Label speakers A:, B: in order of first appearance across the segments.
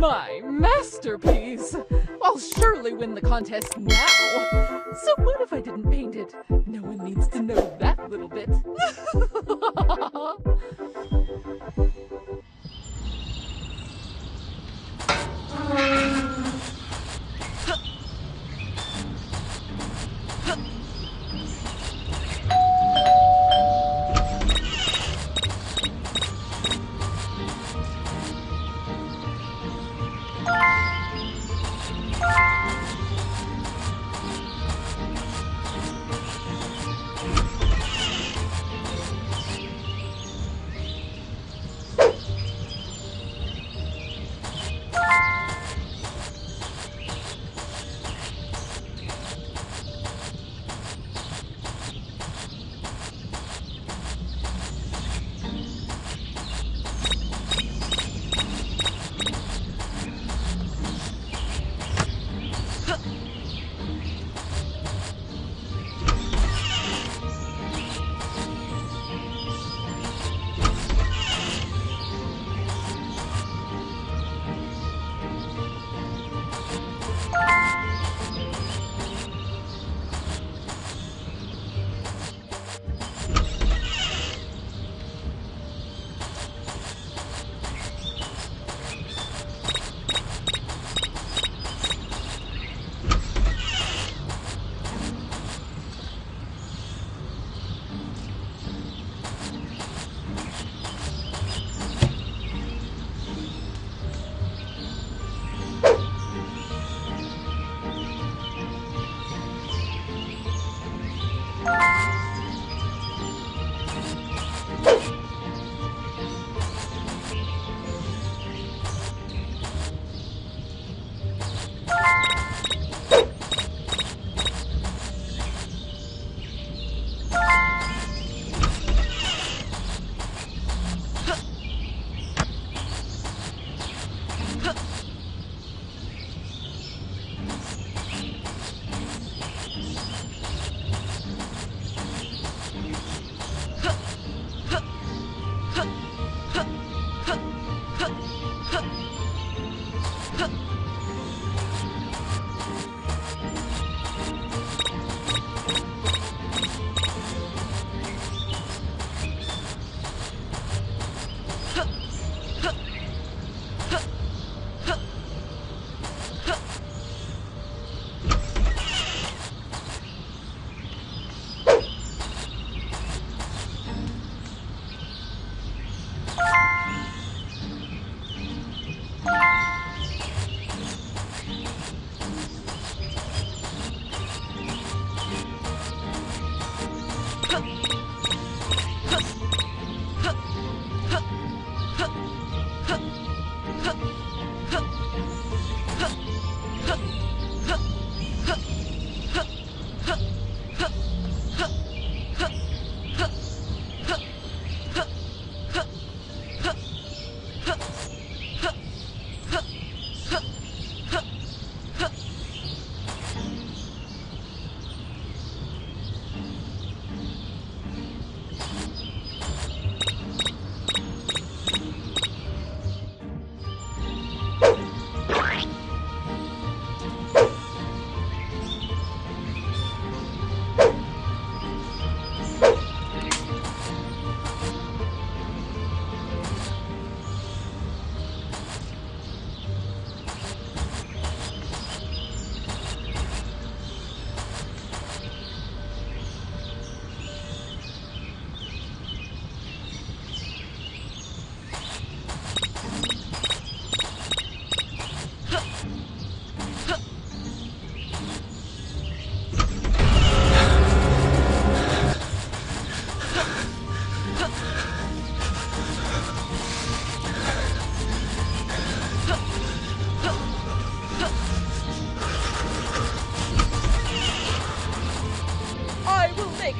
A: My masterpiece! I'll surely win the contest now. So what if I didn't paint it? No one needs to know that little bit.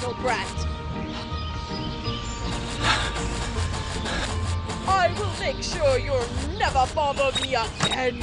B: Little brat! I will make sure you'll never bother me again!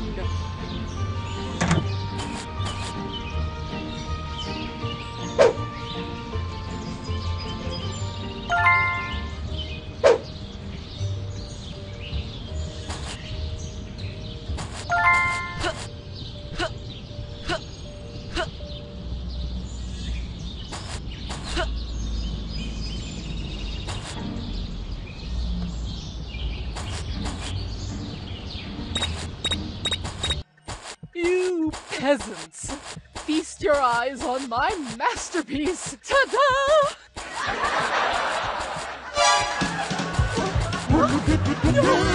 A: You peasants! Feast your eyes on my masterpiece! Ta-da!